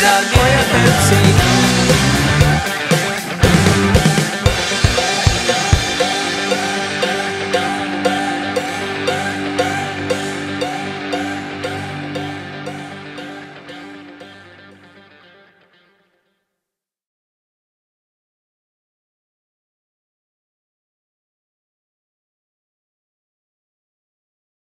realidad voy